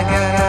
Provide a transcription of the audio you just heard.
I got